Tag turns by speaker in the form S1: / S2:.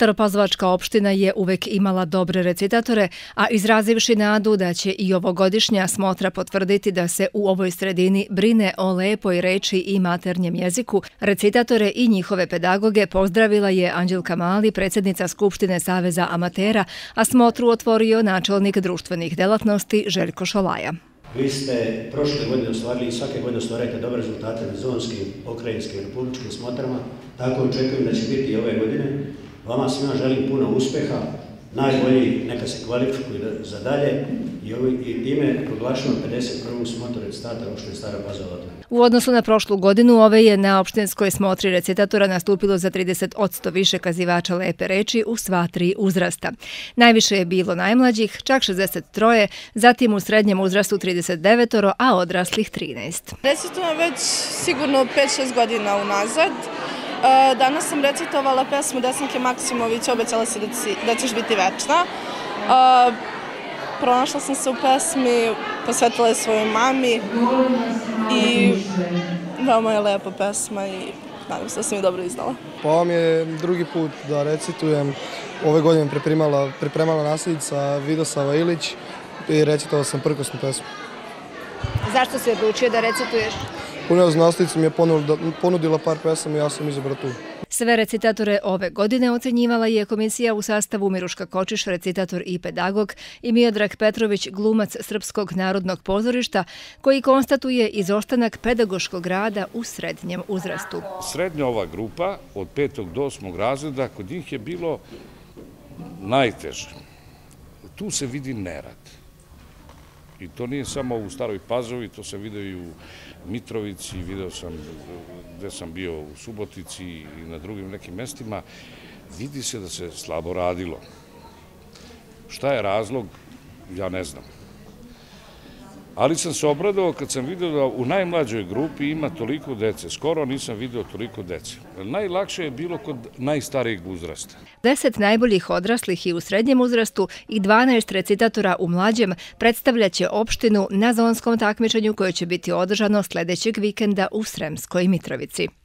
S1: Staropazovačka opština je uvek imala dobre recitatore, a izrazivši nadu da će i ovogodišnja smotra potvrditi da se u ovoj sredini brine o lepoj reči i maternjem jeziku, recitatore i njihove pedagoge pozdravila je Anđelka Mali, predsjednica Skupštine Saveza Amatera, a smotru otvorio načelnik društvenih delatnosti Željko Šolaja.
S2: Vi ste prošle godine ostvarili i svake godine ostvarajte dobre rezultate na zonskim, pokrajinskim i republičkim smotrama, tako očekujem da će biti i ove godine. Vama svima želim puno uspeha, najbolji neka se kvalifikuju za dalje i, time proglašujem 51. smotru recitatora opštine Stara Pazova.
S1: U odnosu na prošlu godinu, ove je na opštinskoj smotri recitatora nastupilo za 30 odsto više kazivača lepe reči u sva tri uzrasta. Najviše je bilo najmlađih, čak 63, zatim u srednjem uzrastu 39, a odraslih 13.
S3: Recitujem već sigurno 5-6 godina unazad. E, danas sam recitovala pesmu Desanke Maksimović, obećala si da ćeš biti večna. E, pronašla sam se u pesmi, posvetila je svojoj mami i veoma je lepa pesma i nadam se da sam je dobro iznala.
S4: Pa ovo mi je drugi put da recitujem. Ove godine pripremala, pripremala nasljednica Vidosava Ilić i recitala sam prkosnu pesmu.
S1: Zašto si odlučio da recituješ?
S4: Punjaz nasljednica mi je ponudila par pesama i ja sam izabrao tu.
S1: Sve recitatore ove godine ocenjivala je komisija u sastavu Miruška Kočiš, recitator i pedagog, i Miodrag Petrović, glumac Srpskog narodnog pozorišta, koji konstatuje izostanak pedagoškog rada u srednjem uzrastu.
S5: Srednja ova grupa od petog do osmog razreda, kod njih je bilo najteže. Tu se vidi nerad. I to nije samo u Staroj Pazovi, to se vidio i u Mitrovici, video sam gde sam bio u Subotici i na drugim nekim mestima. Vidi se da se slabo radilo. Šta je razlog, ja ne znam. Ali sam se obradao kad sam vidio da u najmlađoj grupi ima toliko dece. Skoro nisam vidio toliko dece. Najlakše je bilo kod najstarijeg uzrasta.
S1: Deset najboljih odraslih i u srednjem uzrastu i 12 recitatora u mlađem predstavljaće opštinu na zonskom takmičenju koje će biti održano sljedećeg vikenda u Sremskoj Mitrovici.